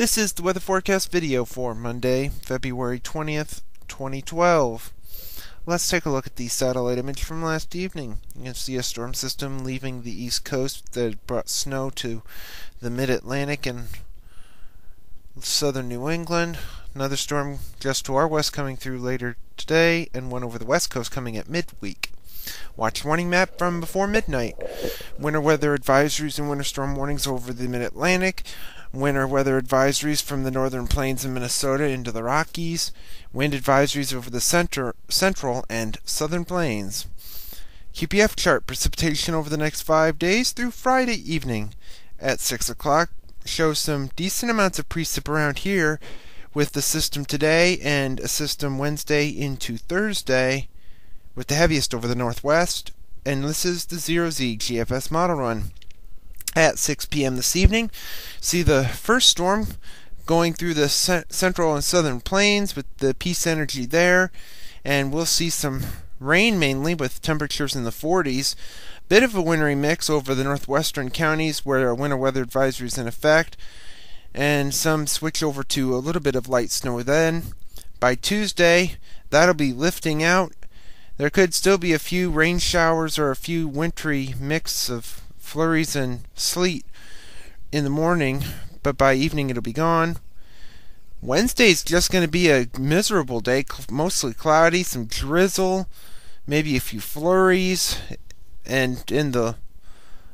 This is the weather forecast video for Monday, February 20th, 2012. Let's take a look at the satellite image from last evening. You can see a storm system leaving the east coast that brought snow to the mid-Atlantic and southern New England. Another storm just to our west coming through later today, and one over the west coast coming at midweek. Watch warning map from before midnight. Winter weather advisories and winter storm warnings over the mid Atlantic. Winter weather advisories from the northern plains of Minnesota into the Rockies. Wind advisories over the center, central and southern plains. QPF chart precipitation over the next five days through Friday evening at 6 o'clock shows some decent amounts of precip around here with the system today and a system Wednesday into Thursday with the heaviest over the northwest. And this is the 0Z GFS model run. At 6 p.m. this evening, see the first storm going through the central and southern plains with the piece energy there, and we'll see some rain mainly with temperatures in the 40s. Bit of a wintry mix over the northwestern counties where a winter weather advisory is in effect and some switch over to a little bit of light snow then. By Tuesday, that'll be lifting out. There could still be a few rain showers or a few wintry mix of flurries and sleet in the morning, but by evening it'll be gone. Wednesday's just going to be a miserable day, mostly cloudy, some drizzle, maybe a few flurries, and in the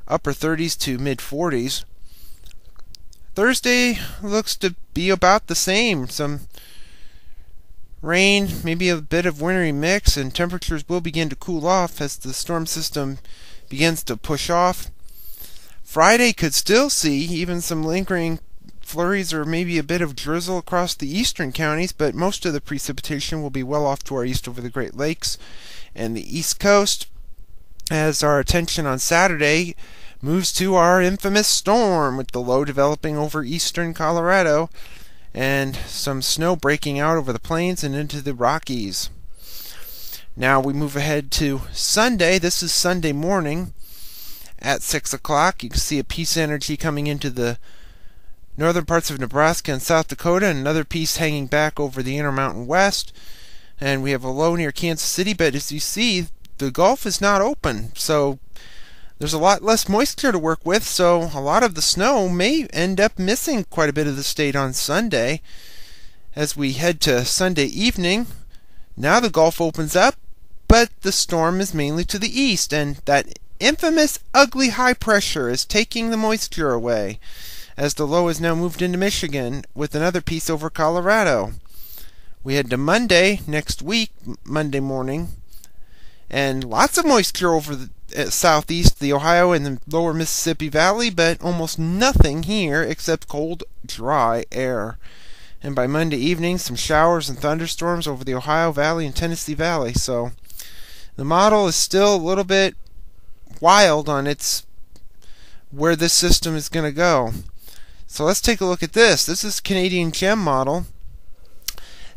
upper 30s to mid 40s. Thursday looks to be about the same. Some rain, maybe a bit of wintry mix, and temperatures will begin to cool off as the storm system begins to push off. Friday could still see even some lingering flurries or maybe a bit of drizzle across the eastern counties, but most of the precipitation will be well off to our east over the Great Lakes and the east coast. As our attention on Saturday moves to our infamous storm with the low developing over eastern Colorado and some snow breaking out over the plains and into the Rockies. Now we move ahead to Sunday. This is Sunday morning at 6 o'clock. You can see a piece of energy coming into the northern parts of Nebraska and South Dakota, and another piece hanging back over the Intermountain West. And we have a low near Kansas City, but as you see, the Gulf is not open. So there's a lot less moisture to work with, so a lot of the snow may end up missing quite a bit of the state on Sunday. As we head to Sunday evening, now the Gulf opens up, but the storm is mainly to the east, and that infamous ugly high pressure is taking the moisture away, as the low has now moved into Michigan with another piece over Colorado. We head to Monday next week, Monday morning, and lots of moisture over the southeast, the Ohio and the lower Mississippi Valley, but almost nothing here except cold, dry air. And by Monday evening, some showers and thunderstorms over the Ohio Valley and Tennessee Valley. So the model is still a little bit wild on its where this system is going to go. So let's take a look at this. This is Canadian Gem model.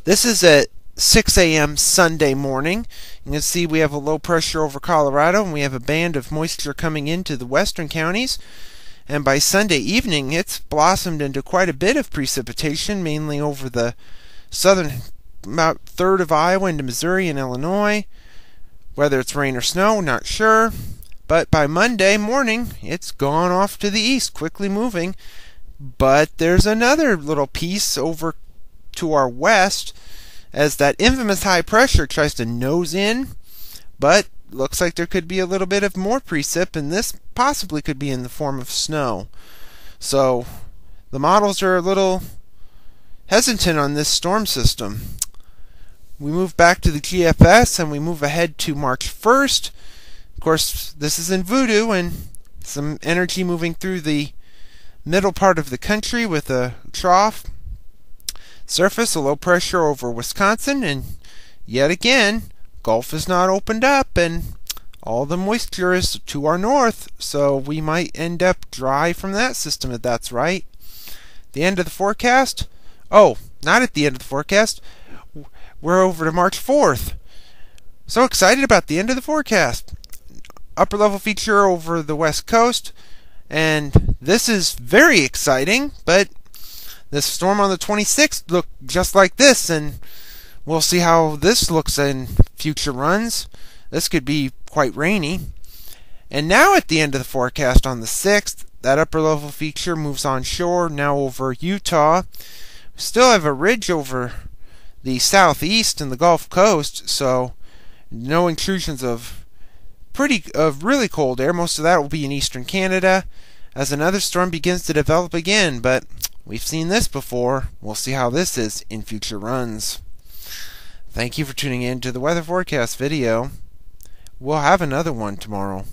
This is at 6 a.m. Sunday morning. You can see we have a low pressure over Colorado and we have a band of moisture coming into the western counties. And by Sunday evening, it's blossomed into quite a bit of precipitation, mainly over the southern about third of Iowa into Missouri and Illinois. Whether it's rain or snow, not sure. But by Monday morning, it's gone off to the east, quickly moving. But there's another little piece over to our west as that infamous high pressure tries to nose in, but looks like there could be a little bit of more precip, and this possibly could be in the form of snow. So the models are a little hesitant on this storm system. We move back to the GFS and we move ahead to March 1st. Of course, this is in voodoo and some energy moving through the middle part of the country with a trough Surface a low pressure over Wisconsin, and yet again, Gulf is not opened up, and all the moisture is to our north, so we might end up dry from that system if that's right. The end of the forecast? Oh, not at the end of the forecast. We're over to March 4th. So excited about the end of the forecast. Upper level feature over the west coast, and this is very exciting, but This storm on the 26th looked just like this, and we'll see how this looks in future runs. This could be quite rainy. And now at the end of the forecast on the 6th, that upper level feature moves onshore, now over Utah. We still have a ridge over the southeast and the Gulf Coast, so no intrusions of pretty of really cold air. Most of that will be in eastern Canada as another storm begins to develop again, but we've seen this before. We'll see how this is in future runs. Thank you for tuning in to the weather forecast video. We'll have another one tomorrow.